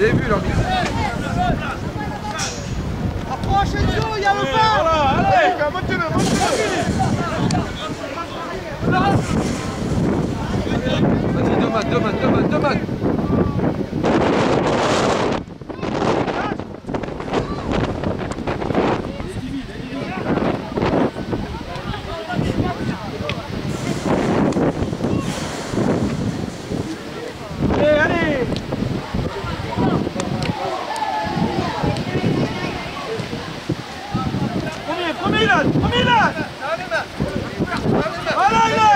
Avez vu l'arbitre Approche Enzo, il y a le Voilà, allez Montez-le, Vas-y, deux mains, deux deux. Allez, allez Premier, premier là Premier là Voilà là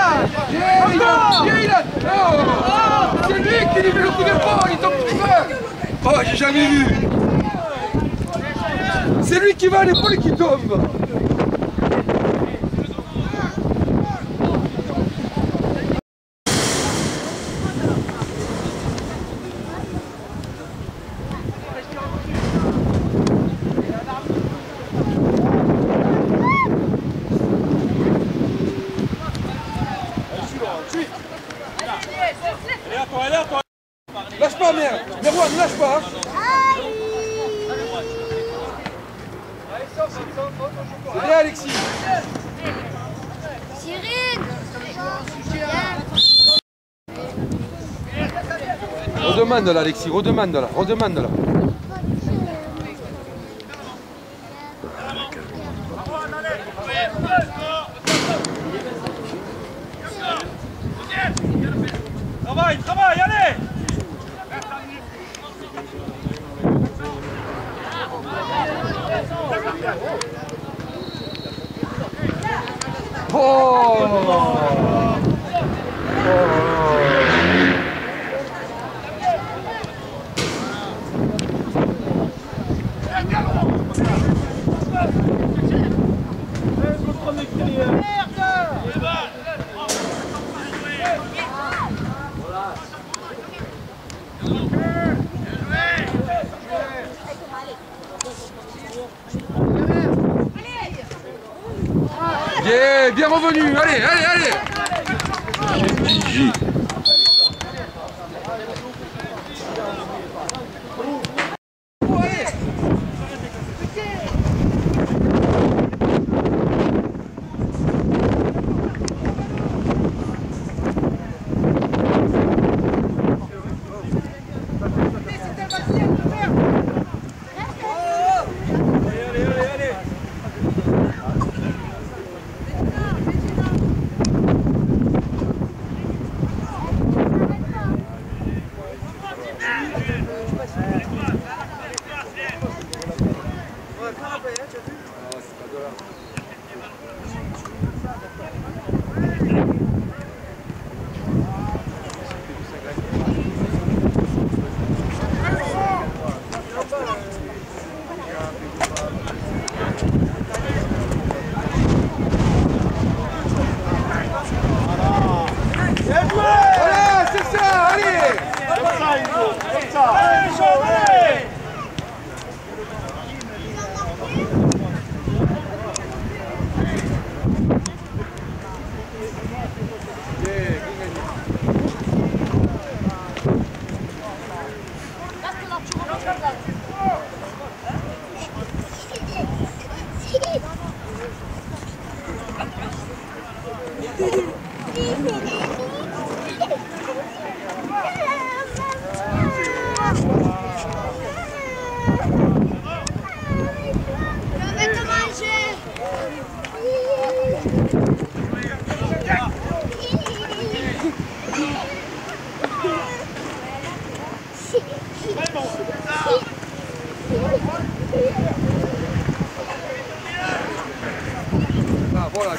Viens, Ilan Viens, Ilan Oh C'est lui poing, il tombe bas Oh, j'ai jamais vu. C'est lui qui va à l'épaule qui tombe. Toi, toi pas, merde. Merwan, ne lâche pas hein. C'est bien, Alexis. Cyril. Redemande là, Alexis, redemande là, redemande là. Travaille, travaille, allez Oh Bien, bien revenu, allez, allez, allez voilà,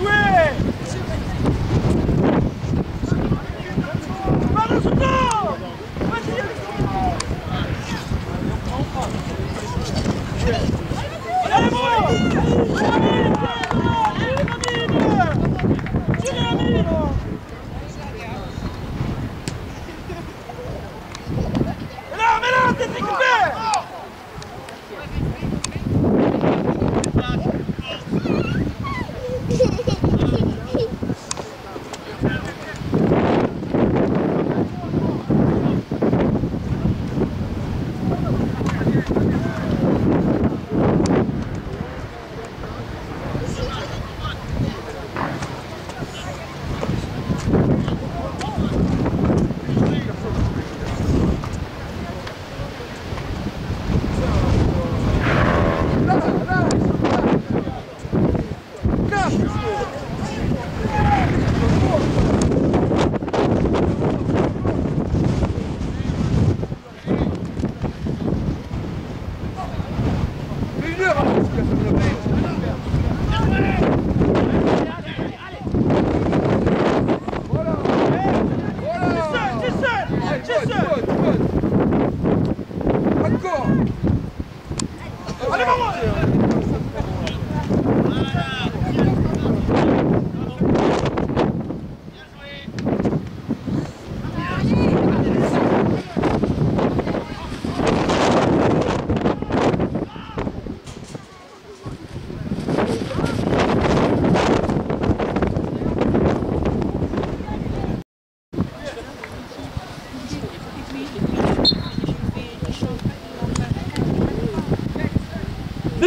Switch!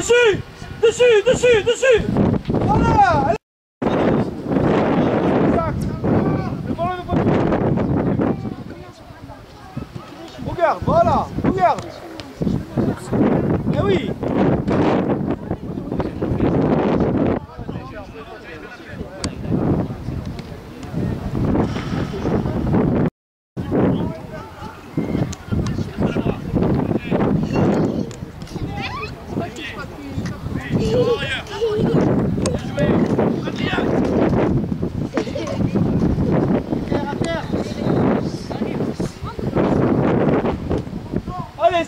Dessus Dessus Dessus Dessus Voilà allez. Regarde, voilà, regarde. Eh oui.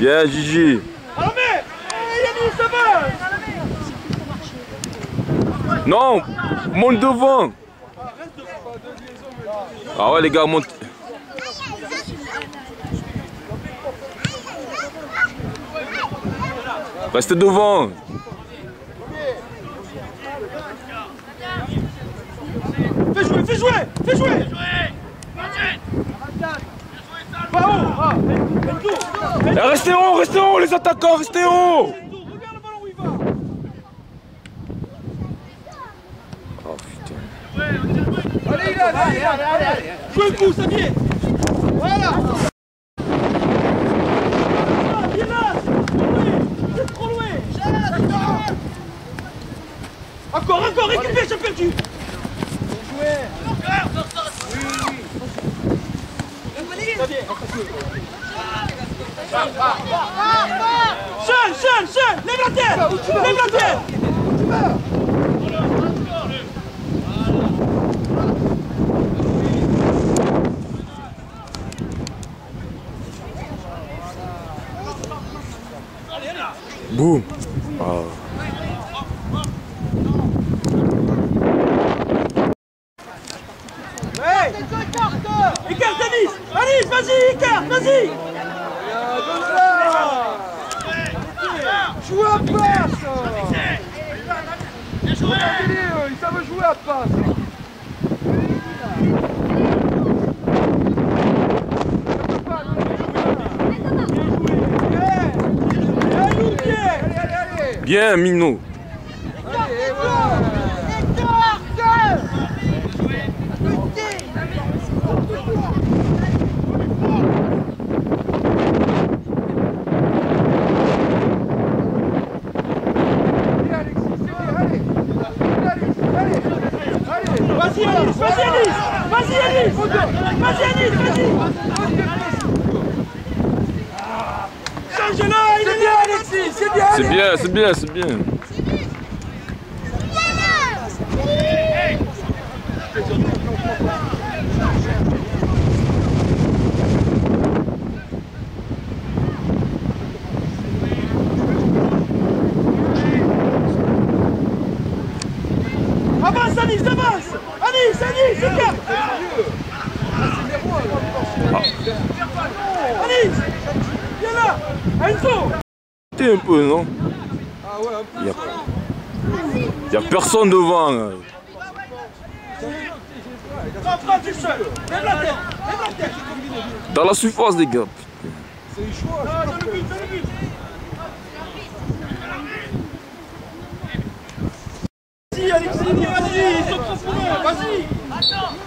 Bien, Gigi. Non, monte devant. Ah ouais, les gars, monte. Reste devant. Fais jouer, fais jouer, fais jouer. Fais jouer. Fais jouer. Fais jouer restez haut, restez haut, les attaquants, restez haut. Regarde le ballon où il va Oh putain. Allez, Ilan, allez, Ilan, allez, allez. Jouez le coup, ça vient Voilà Encore, encore, récupère, Seul, seul, seul Lève la tête Lève la tête. Hey Écarte Anis Anis, vas-y, écarte, vas-y Joue à passe Regardez-les, eux, ils savent jouer à passe Allez, nous, bien Allez, allez, allez Bien, Mino. Allez, voilà Allez, Alexis, c'est bien, allez Allez, Alexis, allez Allez Vas-y Anis, vas-y Anis Vas-y Anis Vas-y Anis, vas-y Change-la, il C'est est bien, là Alexis, c'est bien, C'est bien, c'est bien, c'est bien. Avance Anis, avance. Anis, Anis, écarte Anis Viens là. Enzo un peu, non. Il y a... personne devant. Dans la surface, les gars. C'est Vas-y vas-y vas-y